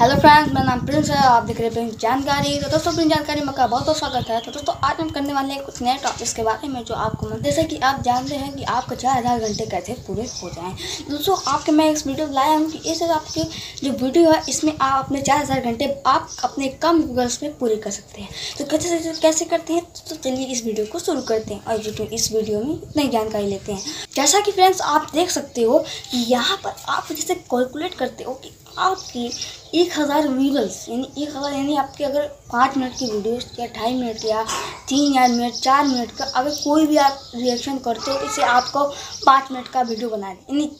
Hello friends मेरा नाम Prince है, आप देख रहे हैं प्रिंस जानकारी। तो दोस्तों प्रिंस जानकारी में का बहुत बहुत स्वागत है। तो दोस्तों, आज हम करने वाले हैं कुछ नए टॉपिक्स के बारे में जो आपको जैसे कि आप जानते हैं कि आपके चार हज़ार घंटे कैसे पूरे हो जाएँ। दोस्तों, आपके मैं इस वीडियो लाया हूँ कि इस आपकी जो वीडियो है, इसमें आप अपने चार हज़ार घंटे आप अपने कम गूगल्स में पूरे कर सकते हैं। तो कैसे कैसे करते हैं? तो चलिए इस वीडियो को शुरू करते हैं और जो इस वीडियो में नई जानकारी लेते हैं। जैसा कि फ्रेंड्स आप देख सकते हो कि यहाँ पर आप जैसे कैलकुलेट करते हो कि आपकी एक हज़ार वीडियोस यानी एक हज़ार, यानी आपके अगर पाँच मिनट की वीडियोस या ढाई मिनट या तीन या मिनट, चार मिनट का अगर कोई भी आप रिएक्शन करते हो, इसे आपको पाँच मिनट का वीडियो बना दें यानी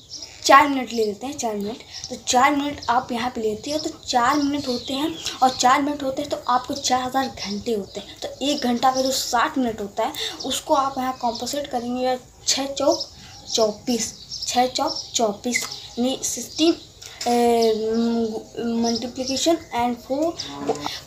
चार मिनट ले लेते हैं, चार मिनट। तो चार मिनट आप यहाँ पे लेते हो तो चार मिनट होते हैं, और चार मिनट होते हैं तो आपको चार हज़ार घंटे होते हैं। तो एक घंटा का जो साठ मिनट होता है, उसको आप यहाँ कॉम्पोसेट करेंगे, छः चौक चौबीस, छः चौक चौबीस, यानी सिक्सटीन मल्टीप्लिकेशन एंड फोर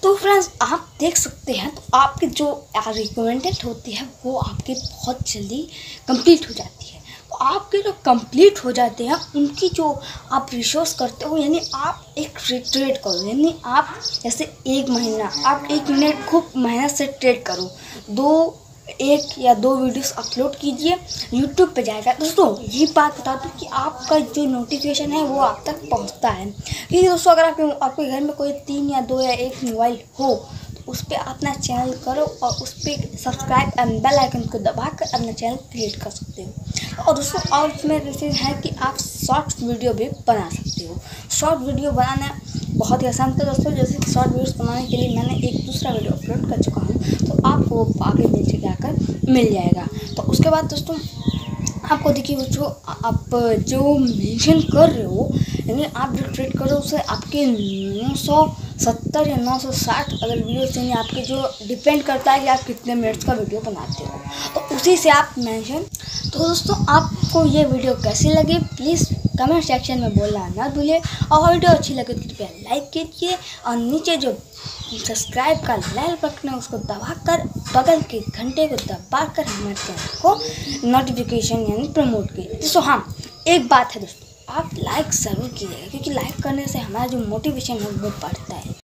तो फ्रेंड्स आप देख सकते हैं तो आपकी जो रिकमेंडेड होती है, वो आपकी बहुत जल्दी कंप्लीट हो जाती है। तो आपके जो कंप्लीट हो जाते हैं, उनकी जो आप रिसोर्स करते हो, यानी आप एक ट्रेड करो, यानी आप जैसे एक महीना, आप एक मिनट खूब मेहनत से ट्रेड करो। दो एक या दो वीडियोस अपलोड कीजिए यूट्यूब पे जाएगा। दोस्तों, ये बात बता दूँ कि आपका जो नोटिफिकेशन है, वो आप तक पहुँचता है। क्योंकि दोस्तों, अगर आपके आपके घर में कोई तीन या दो या एक मोबाइल हो तो उस पर अपना चैनल करो और उस पर सब्सक्राइब एंड बेल आइकन को दबा कर अपना चैनल क्रिएट कर सकते हो। और दोस्तों, और इसमें जैसे है कि आप शॉर्ट वीडियो भी बना सकते हो। शॉर्ट वीडियो बनाना बहुत ही आसान था दोस्तों, जैसे शॉर्ट वीडियोस बनाने के लिए मैंने एक दूसरा वीडियो अपलोड कर चुका हूँ तो आपको वो आगे नीचे जाकर मिल जाएगा। तो उसके बाद दोस्तों, आपको देखिए वो जो आप जो मेंशन कर रहे हो, यानी आप जो ट्रेड हो, उसे आपके नौ सौ सत्तर या नौ सौ साठ अगर वीडियो यानी आपके जो डिपेंड करता है कि आप कितने मिनट्स का वीडियो बनाते हो। तो उसी से आप मेंशन तो दोस्तों, आपको ये वीडियो कैसी लगी? प्लीज़ कमेंट सेक्शन में बोलना ना भूलिए। और वीडियो अच्छी लगे तो कृपया लाइक कीजिए और नीचे जो सब्सक्राइब का लाल बटन है, उसको दबाकर बगल के घंटे को दबा कर हमारे चैनल को नोटिफिकेशन यानी प्रमोट कीजिए। दोस्तों हाँ एक बात है दोस्तों, आप लाइक ज़रूर कीजिएगा, क्योंकि लाइक करने से हमारा जो मोटिवेशन है, वो बढ़ता है।